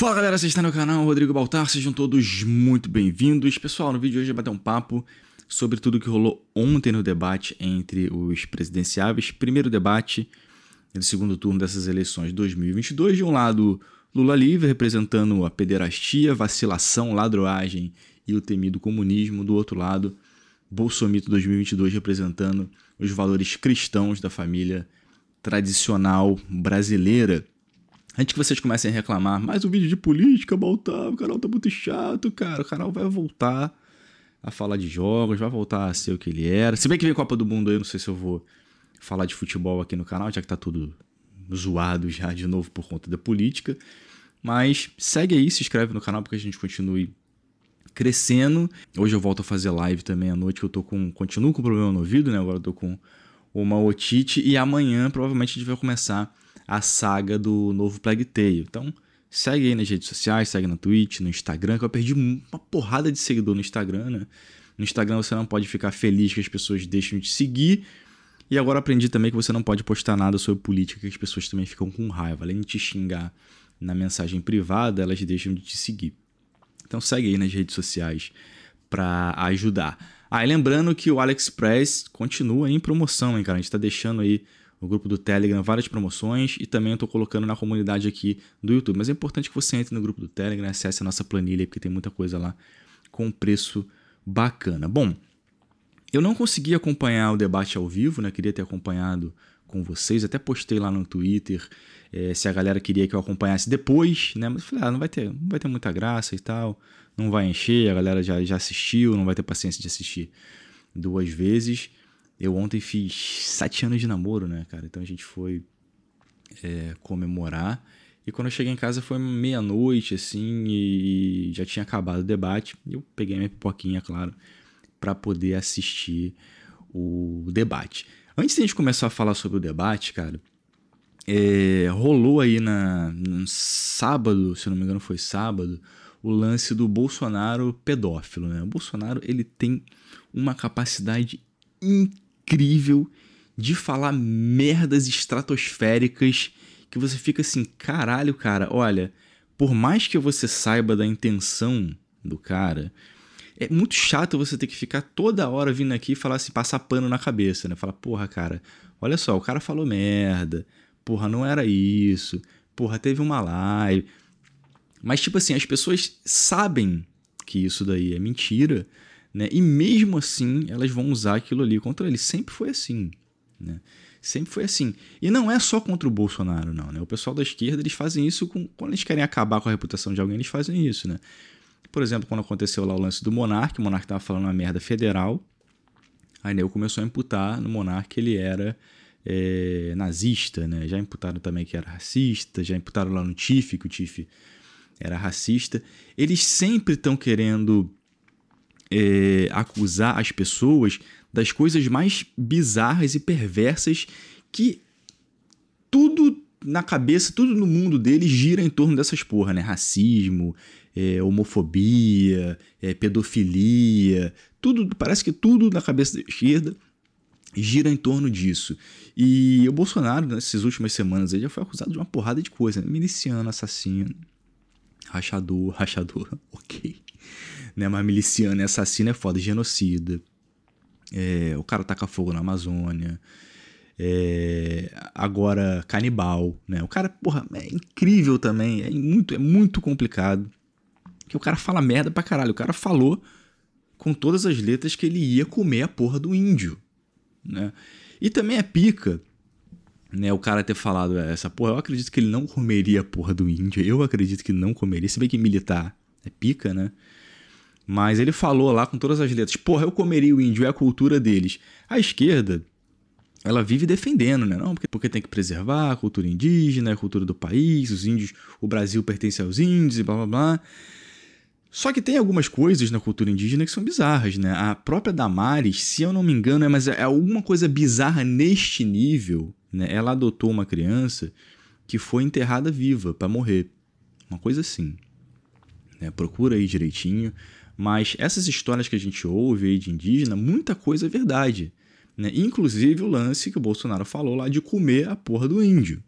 Fala galera, vocês estão no canal Rodrigo Baltar, sejam todos muito bem-vindos. Pessoal, no vídeo de hoje eu vou bater um papo sobre tudo que rolou ontem no debate entre os presidenciáveis. Primeiro debate do segundo turno dessas eleições de 2022. De um lado, Lula livre, representando a pederastia, vacilação, ladroagem e o temido comunismo. Do outro lado, Bolsomito 2022, representando os valores cristãos da família tradicional brasileira. Antes que vocês comecem a reclamar, mais um vídeo de política, voltar, o canal tá muito chato, cara. O canal vai voltar a falar de jogos, vai voltar a ser o que ele era. Se bem que vem Copa do Mundo aí, não sei se eu vou falar de futebol aqui no canal, já que tá tudo zoado já de novo por conta da política. Mas segue aí, se inscreve no canal porque a gente continue crescendo. Hoje eu volto a fazer live também à noite, que eu tô com. Continuo com problema no ouvido, né? Agora eu tô com uma otite. E amanhã provavelmente a gente vai começar a saga do novo Plague Tale. Então, segue aí nas redes sociais, segue na Twitch, no Instagram, que eu perdi uma porrada de seguidor no Instagram, né? No Instagram você não pode ficar feliz que as pessoas deixem de seguir. E agora aprendi também que você não pode postar nada sobre política, que as pessoas também ficam com raiva. Além de te xingar na mensagem privada, elas deixam de te seguir. Então segue aí nas redes sociais para ajudar. Ah, e lembrando que o AliExpress continua em promoção, hein, cara? A gente tá deixando aí no grupo do Telegram várias promoções e também tô colocando na comunidade aqui do YouTube. Mas é importante que você entre no grupo do Telegram, acesse a nossa planilha, porque tem muita coisa lá com preço bacana. Bom, eu não consegui acompanhar o debate ao vivo, né? Queria ter acompanhado com vocês, até postei lá no Twitter é, se a galera queria que eu acompanhasse depois, né? Mas falei, ah, não vai ter, não vai ter muita graça e tal, não vai encher, a galera já, já assistiu, não vai ter paciência de assistir duas vezes. Eu ontem fiz sete anos de namoro, né, cara? Então a gente foi é, comemorar. E quando eu cheguei em casa foi meia-noite, assim, e já tinha acabado o debate. E eu peguei minha pipoquinha, claro, para poder assistir o debate. Antes de a gente começar a falar sobre o debate, cara, é, rolou aí na, no sábado, se não me engano foi sábado, o lance do Bolsonaro pedófilo, né? O Bolsonaro, ele tem uma capacidade incrível incrível de falar merdas estratosféricas que você fica assim, caralho, cara, olha, por mais que você saiba da intenção do cara, é muito chato você ter que ficar toda hora vindo aqui e falar assim, passar pano na cabeça, né? Falar, porra, cara, olha só, o cara falou merda, porra, não era isso, porra, teve uma live. Mas, tipo assim, as pessoas sabem que isso daí é mentira, né? E mesmo assim, elas vão usar aquilo ali contra ele. Sempre foi assim. Né? Sempre foi assim. E não é só contra o Bolsonaro, não. Né? O pessoal da esquerda eles fazem isso com, quando eles querem acabar com a reputação de alguém, eles fazem isso. Né? Por exemplo, quando aconteceu lá o lance do Monark, o Monark estava falando uma merda federal. Aí Neu começou a imputar no Monark que ele era é, nazista, né? Já imputaram também que era racista, já imputaram lá no Tiff que o Tiff era racista. Eles sempre estão querendo é, acusar as pessoas das coisas mais bizarras e perversas que tudo na cabeça, tudo no mundo deles gira em torno dessas porra, né? Racismo, é, homofobia, é, pedofilia, tudo, parece que tudo na cabeça da esquerda gira em torno disso. E o Bolsonaro, nessas últimas semanas, ele já foi acusado de uma porrada de coisa, né? miliciano, assassino, rachador, rachador, ok né? Mas miliciano e assassino é foda, genocida. É, o cara taca fogo na Amazônia. É, agora, canibal, né? O cara, porra, é incrível também. É muito, é muito complicado. Que o cara fala merda pra caralho. O cara falou com todas as letras que ele ia comer a porra do índio, né? E também é pica, né? O cara ter falado essa porra. Eu acredito que ele não comeria a porra do índio. Eu acredito que não comeria. Se bem que militar é pica, né? Mas ele falou lá com todas as letras: porra, eu comeria o índio, é a cultura deles. A esquerda, ela vive defendendo, né? Não, porque, porque tem que preservar a cultura indígena, a cultura do país, os índios, o Brasil pertence aos índios e blá blá blá. Só que tem algumas coisas na cultura indígena que são bizarras, né? A própria Damares, se eu não me engano, é, mas é alguma coisa bizarra neste nível, né? Ela adotou uma criança que foi enterrada viva para morrer. Uma coisa assim. Né? Procura aí direitinho. Mas essas histórias que a gente ouve aí de indígena, muita coisa é verdade. Né? Inclusive o lance que o Bolsonaro falou lá de comer a porra do índio.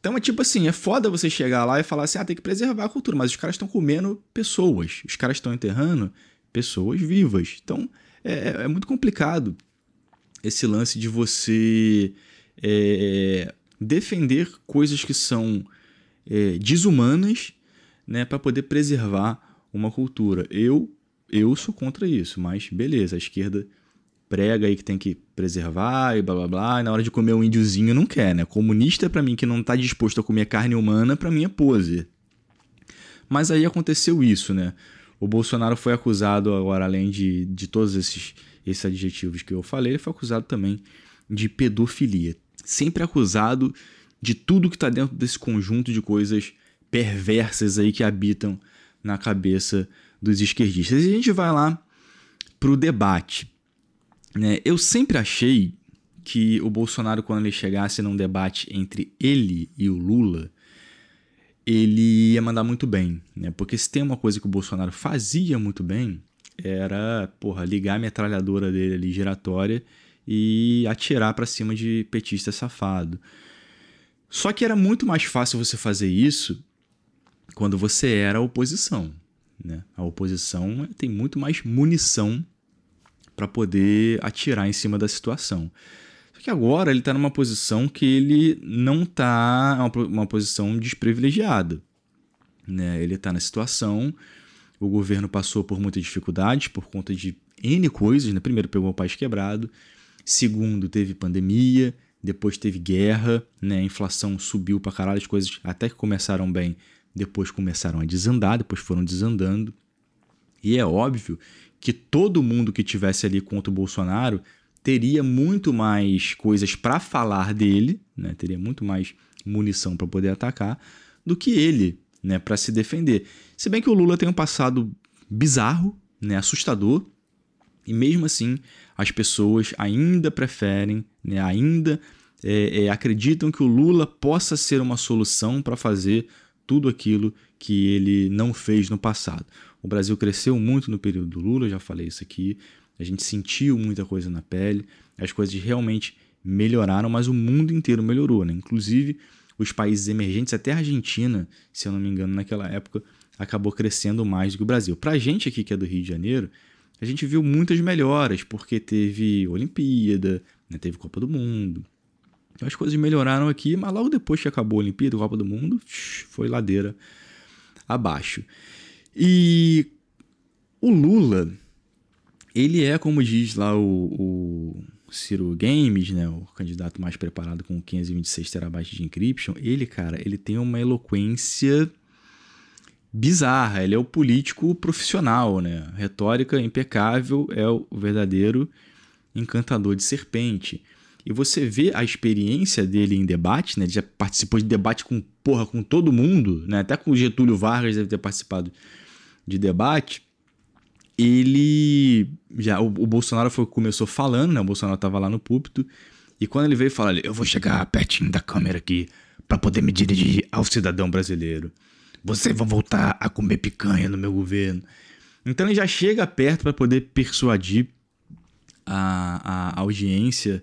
Então é tipo assim, é foda você chegar lá e falar assim, ah, tem que preservar a cultura, mas os caras estão comendo pessoas, os caras estão enterrando pessoas vivas. Então é, é, é muito complicado esse lance de você é, defender coisas que são é, desumanas né, para poder preservar uma cultura. Eu, eu sou contra isso, mas beleza, a esquerda prega aí que tem que preservar e blá blá blá, e na hora de comer um índiozinho não quer, né? Comunista para mim que não tá disposto a comer carne humana, para mim é pose. Mas aí aconteceu isso, né? O Bolsonaro foi acusado agora além de, de todos esses esses adjetivos que eu falei, ele foi acusado também de pedofilia. Sempre acusado de tudo que está dentro desse conjunto de coisas perversas aí que habitam na cabeça dos esquerdistas. E a gente vai lá para o debate. Né? Eu sempre achei que o Bolsonaro, quando ele chegasse num debate entre ele e o Lula, ele ia mandar muito bem. Né? Porque se tem uma coisa que o Bolsonaro fazia muito bem, era, porra, ligar a metralhadora dele ali giratória e atirar para cima de petista safado. Só que era muito mais fácil você fazer isso quando você era oposição. Né? A oposição tem muito mais munição para poder atirar em cima da situação. Só que agora ele está numa posição que ele não está uma, uma posição desprivilegiada. Né? Ele está na situação o governo passou por muitas dificuldades por conta de N coisas. Né? Primeiro, pegou o país quebrado. Segundo, teve pandemia. Depois teve guerra. Né? A inflação subiu para caralho. As coisas até que começaram bem, depois começaram a desandar. Depois foram desandando. E é óbvio que todo mundo que tivesse ali contra o Bolsonaro teria muito mais coisas para falar dele, né? teria muito mais munição para poder atacar do que ele, né, para se defender. Se bem que o Lula tem um passado bizarro, né, assustador, e mesmo assim as pessoas ainda preferem, né, ainda é, é, acreditam que o Lula possa ser uma solução para fazer tudo aquilo que ele não fez no passado. O Brasil cresceu muito no período do Lula, já falei isso aqui. A gente sentiu muita coisa na pele, as coisas realmente melhoraram, mas o mundo inteiro melhorou, né? Inclusive os países emergentes, até a Argentina, se eu não me engano, naquela época, acabou crescendo mais do que o Brasil. Para a gente aqui que é do Rio de Janeiro, a gente viu muitas melhoras, porque teve Olimpíada, né, teve Copa do Mundo. Então as coisas melhoraram aqui, mas logo depois que acabou a Olimpíada, a Copa do Mundo, foi ladeira abaixo. E o Lula, ele é, como diz lá o, o Ciro Games, né, o candidato mais preparado com 526 terabytes de encryption, ele, cara, ele tem uma eloquência bizarra, ele é o político profissional, né? Retórica impecável, é o verdadeiro encantador de serpente. E você vê a experiência dele em debate, né? Ele já participou de debate com porra com todo mundo, né? Até com o Getúlio Vargas deve ter participado de debate ele já o, o, Bolsonaro foi, começou falando, né? O Bolsonaro tava lá no púlpito e quando ele veio falar, eu vou chegar pertinho da câmera aqui para poder me dirigir ao cidadão brasileiro. Vocês vão voltar a comer picanha no meu governo. Então ele já chega perto para poder persuadir a, a audiência,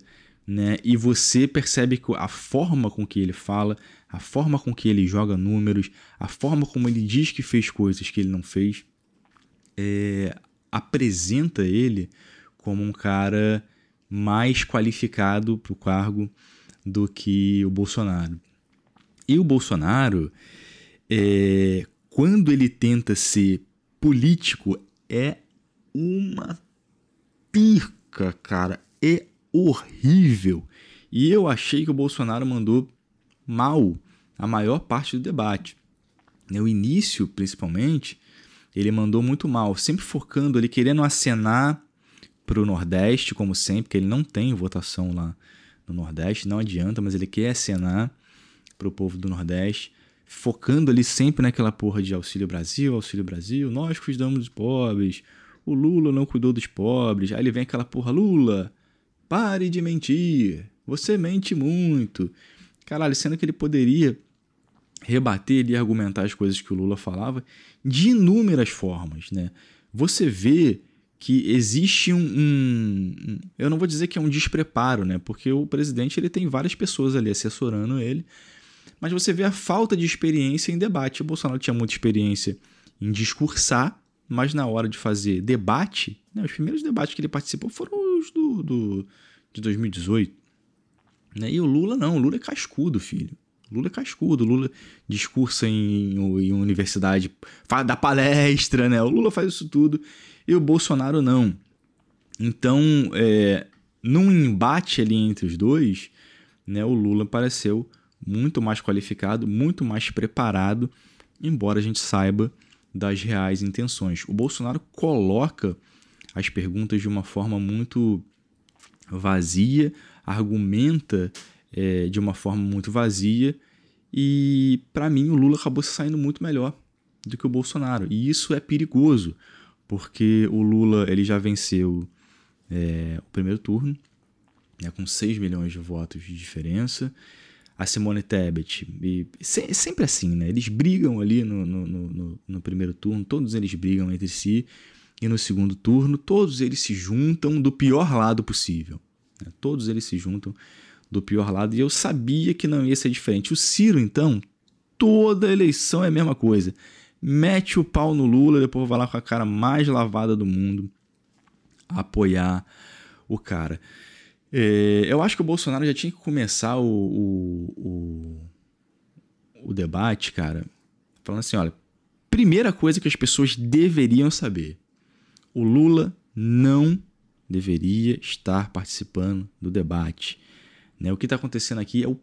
né? E você percebe que a forma com que ele fala, a forma com que ele joga números, a forma como ele diz que fez coisas que ele não fez, é, apresenta ele como um cara mais qualificado para o cargo do que o Bolsonaro. E o Bolsonaro, é, quando ele tenta ser político, é uma pirca, cara. É horrível. E eu achei que o Bolsonaro mandou mal a maior parte do debate. No início, principalmente, ele mandou muito mal, sempre focando ali, querendo acenar para o Nordeste, como sempre, que ele não tem votação lá no Nordeste, não adianta, mas ele quer acenar para o povo do Nordeste, focando ali sempre naquela porra de Auxílio Brasil, Auxílio Brasil, nós cuidamos dos pobres, o Lula não cuidou dos pobres, aí ele vem aquela porra, Lula, pare de mentir, você mente muito. Caralho, sendo que ele poderia rebater e argumentar as coisas que o Lula falava de inúmeras formas, né? Você vê que existe um, um, eu não vou dizer que é um despreparo, né? Porque o presidente ele tem várias pessoas ali assessorando ele, mas você vê a falta de experiência em debate. O Bolsonaro tinha muita experiência em discursar, mas na hora de fazer debate, né, os primeiros debates que ele participou foram os do, do de 2018. Né? E o Lula não, o Lula é cascudo, filho. Lula é cascudo, Lula discursa em, em universidade, faz, dá palestra, né? O Lula faz isso tudo e o Bolsonaro não. Então, é, num embate ali entre os dois, né, o Lula pareceu muito mais qualificado, muito mais preparado, embora a gente saiba das reais intenções. O Bolsonaro coloca as perguntas de uma forma muito vazia, argumenta é, de uma forma muito vazia e para mim o Lula acabou se saindo muito melhor do que o Bolsonaro e isso é perigoso porque o Lula ele já venceu é, o primeiro turno né, com 6 milhões de votos de diferença a Simone Tebet e se, sempre assim né eles brigam ali no, no, no, no primeiro turno todos eles brigam entre si e no segundo turno todos eles se juntam do pior lado possível né? todos eles se juntam do pior lado, e eu sabia que não ia ser diferente. O Ciro, então, toda eleição é a mesma coisa. Mete o pau no Lula, depois vai lá com a cara mais lavada do mundo apoiar o cara. É, eu acho que o Bolsonaro já tinha que começar o, o, o, o debate, cara, falando assim: olha, primeira coisa que as pessoas deveriam saber: o Lula não deveria estar participando do debate. Né? O que está acontecendo aqui é o,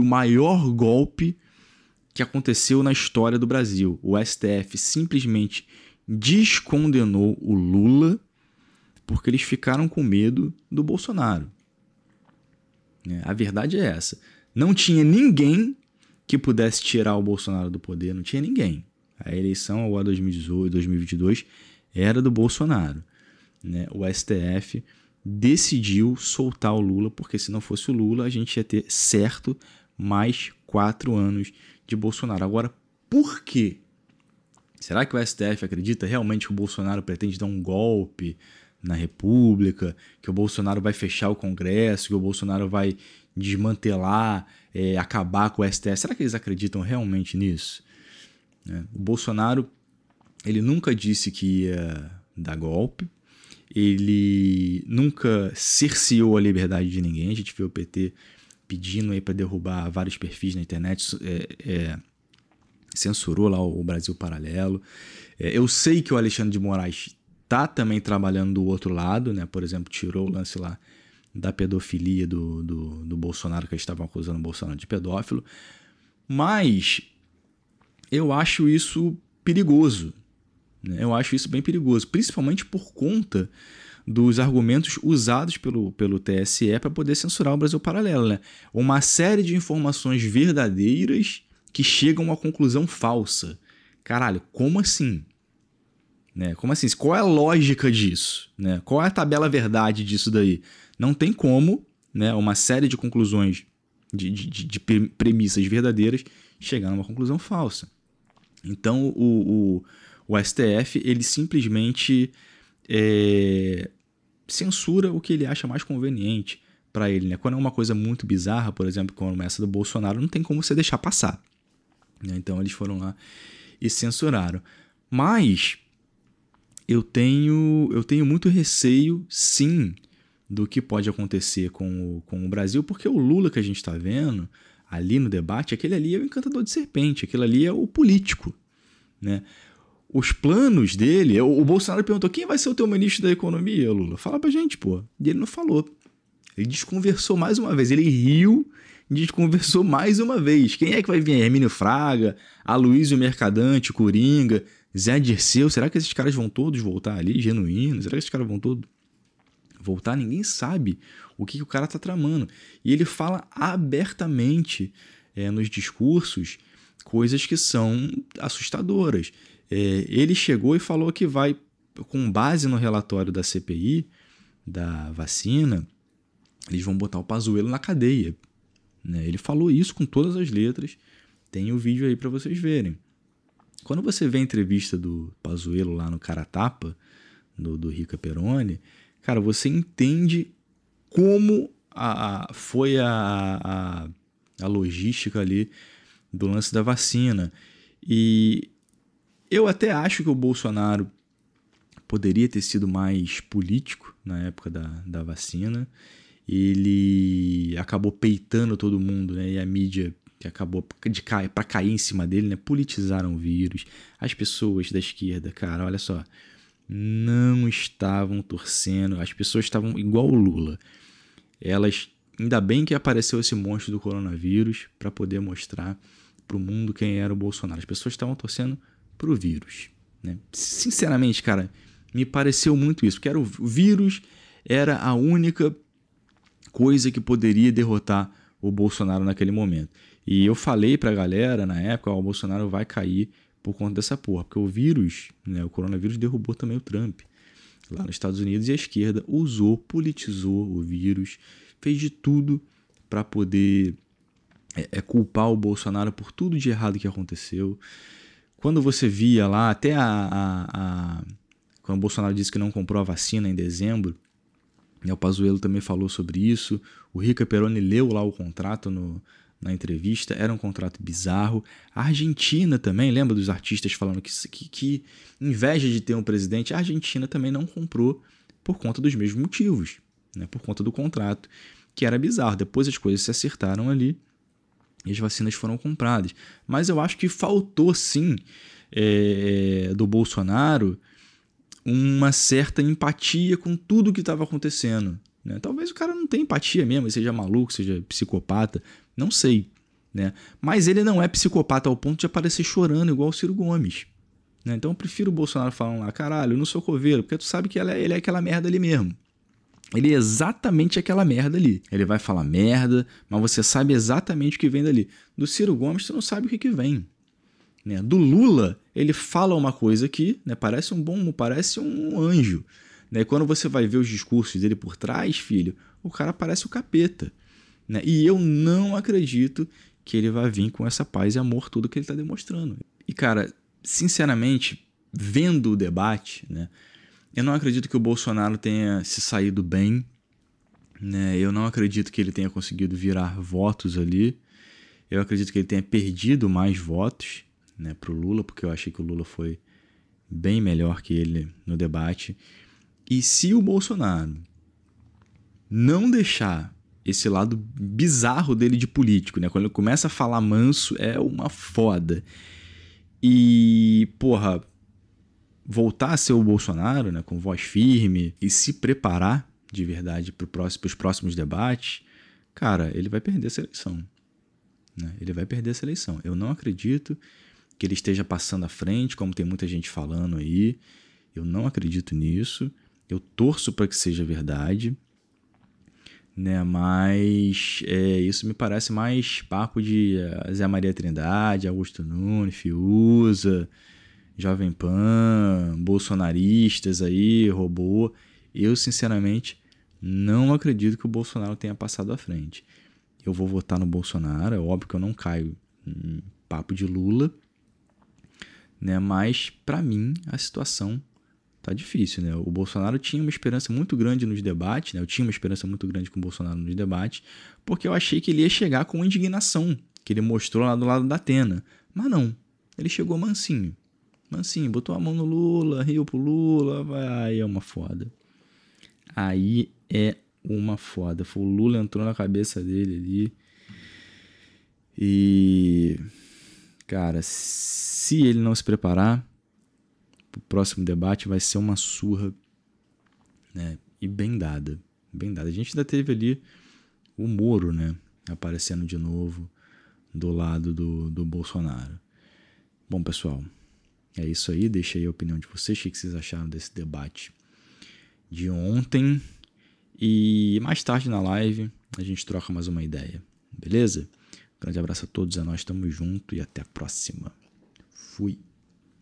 o maior golpe que aconteceu na história do Brasil. O STF simplesmente descondenou o Lula porque eles ficaram com medo do Bolsonaro. É, a verdade é essa. Não tinha ninguém que pudesse tirar o Bolsonaro do poder, não tinha ninguém. A eleição ao 2018, 2022 era do Bolsonaro. Né? O STF decidiu soltar o Lula, porque se não fosse o Lula, a gente ia ter certo mais quatro anos de Bolsonaro. Agora, por quê? Será que o STF acredita realmente que o Bolsonaro pretende dar um golpe na República, que o Bolsonaro vai fechar o Congresso, que o Bolsonaro vai desmantelar, é, acabar com o STF? Será que eles acreditam realmente nisso? É, o Bolsonaro ele nunca disse que ia dar golpe, ele nunca cerceou a liberdade de ninguém. A gente vê o PT pedindo aí para derrubar vários perfis na internet, é, é, censurou lá o Brasil Paralelo. É, eu sei que o Alexandre de Moraes tá também trabalhando do outro lado, né? Por exemplo, tirou o lance lá da pedofilia do, do, do Bolsonaro, que eles estavam acusando o Bolsonaro de pedófilo. Mas eu acho isso perigoso, né? Eu acho isso bem perigoso, principalmente por conta dos argumentos usados pelo, pelo TSE para poder censurar o Brasil Paralelo. Né? Uma série de informações verdadeiras que chegam a uma conclusão falsa. Caralho, como assim? Né? Como assim? Qual é a lógica disso? Né? Qual é a tabela verdade disso daí? Não tem como né, uma série de conclusões, de, de, de premissas verdadeiras, chegar a uma conclusão falsa. Então, o, o o STF ele simplesmente é, censura o que ele acha mais conveniente para ele. Né? Quando é uma coisa muito bizarra, por exemplo, como essa do Bolsonaro, não tem como você deixar passar. Né? Então eles foram lá e censuraram. Mas eu tenho, eu tenho muito receio, sim, do que pode acontecer com o, com o Brasil, porque o Lula que a gente está vendo ali no debate, aquele ali é o encantador de serpente, aquele ali é o político. Né? os planos dele. O, o, Bolsonaro perguntou: quem vai ser o teu ministro da Economia, Lula? Fala pra gente, pô. E ele não falou. Ele desconversou mais uma vez. Ele riu, desconversou mais uma vez. Quem é que vai vir? Hermínio Fraga, Aloysio Mercadante, Coringa, Zé Dirceu. Será que esses caras vão todos voltar ali, genuínos? Será que esses caras vão todos voltar? Ninguém sabe o que, que o cara tá tramando. E ele fala abertamente é, nos discursos coisas que são assustadoras. É, ele chegou e falou que vai, com base no relatório da CPI, da vacina, eles vão botar o Pazuello na cadeia. Né? Ele falou isso com todas as letras. Tem o vídeo aí para vocês verem. Quando você vê a entrevista do Pazuello lá no Cara Tapa, do, do Rica Peroni, cara, você entende como a, a foi a, a, a logística ali do lance da vacina. E eu até acho que o Bolsonaro poderia ter sido mais político na época da, da vacina. Ele acabou peitando todo mundo, né? E a mídia que acabou de cair para cair em cima dele, né? Politizaram o vírus. As pessoas da esquerda, cara, olha só, não estavam torcendo. As pessoas estavam igual o Lula. Elas ainda bem que apareceu esse monstro do coronavírus para poder mostrar para o mundo quem era o Bolsonaro. As pessoas estavam torcendo para o vírus. Né? Sinceramente, cara, me pareceu muito isso, porque era o vírus era a única coisa que poderia derrotar o Bolsonaro naquele momento. E eu falei pra galera na época, ó, o Bolsonaro vai cair por conta dessa porra, porque o vírus, né, o coronavírus derrubou também o Trump lá nos Estados Unidos e a esquerda usou, politizou o vírus, fez de tudo para poder é, é, culpar o Bolsonaro por tudo de errado que aconteceu. Quando você via lá, até a, a, a quando o Bolsonaro disse que não comprou a vacina em dezembro, né, o Pazuello também falou sobre isso. O Rica Peroni leu lá o contrato no, na entrevista, era um contrato bizarro. A Argentina também, lembra dos artistas falando que, que, que inveja de ter um presidente? A Argentina também não comprou por conta dos mesmos motivos, né, por conta do contrato, que era bizarro. Depois as coisas se acertaram ali e as vacinas foram compradas. Mas eu acho que faltou sim é, do Bolsonaro uma certa empatia com tudo que estava acontecendo. Né? Talvez o cara não tenha empatia mesmo, seja maluco, seja psicopata, não sei. Né? Mas ele não é psicopata ao ponto de aparecer chorando igual o Ciro Gomes. Né? Então eu prefiro o Bolsonaro falando lá, caralho, eu não sou coveiro, porque tu sabe que é, ele é aquela merda ali mesmo. Ele é exatamente aquela merda ali. Ele vai falar merda, mas você sabe exatamente o que vem dali. Do Ciro Gomes, você não sabe o que, que vem. Né? Do Lula, ele fala uma coisa aqui, né? parece um bom, parece um anjo. Né? Quando você vai ver os discursos dele por trás, filho, o cara parece o capeta. Né? E eu não acredito que ele vai vir com essa paz e amor tudo que ele está demonstrando. E, cara, sinceramente, vendo o debate, né? Eu não acredito que o Bolsonaro tenha se saído bem. Né? Eu não acredito que ele tenha conseguido virar votos ali. Eu acredito que ele tenha perdido mais votos né, para o Lula, porque eu achei que o Lula foi bem melhor que ele no debate. E se o Bolsonaro não deixar esse lado bizarro dele de político, né? Quando ele começa a falar manso, é uma foda. E, porra, voltar a ser o Bolsonaro, né, com voz firme e se preparar de verdade para próximo, os próximos debates, cara, ele vai perder essa eleição. Né? Ele vai perder essa eleição. Eu não acredito que ele esteja passando à frente, como tem muita gente falando aí. Eu não acredito nisso. Eu torço para que seja verdade. Né, mas é, isso me parece mais papo de uh, Zé Maria Trindade, Augusto Nunes, Fiuza, Jovem Pan, bolsonaristas aí, robô. Eu, sinceramente, não acredito que o Bolsonaro tenha passado à frente. Eu vou votar no Bolsonaro, é óbvio que eu não caio em papo de Lula, né? Mas para mim a situação tá difícil, né? O Bolsonaro tinha uma esperança muito grande nos debates, né? Eu tinha uma esperança muito grande com o Bolsonaro nos debates, porque eu achei que ele ia chegar com indignação que ele mostrou lá do lado da Atena. Mas não, ele chegou mansinho. Mansinho, botou a mão no Lula, riu pro Lula, aí é uma foda. Aí é uma foda. O Lula entrou na cabeça dele ali. E cara, se ele não se preparar, o próximo debate vai ser uma surra, né? E bem dada, bem dada. A gente ainda teve ali o Moro, né? Aparecendo de novo do lado do, do Bolsonaro. Bom, pessoal, é isso aí. Deixei aí a opinião de vocês. O que vocês acharam desse debate de ontem? E mais tarde na live a gente troca mais uma ideia, beleza? Grande abraço a todos, é nós, estamos junto e até a próxima. Fui.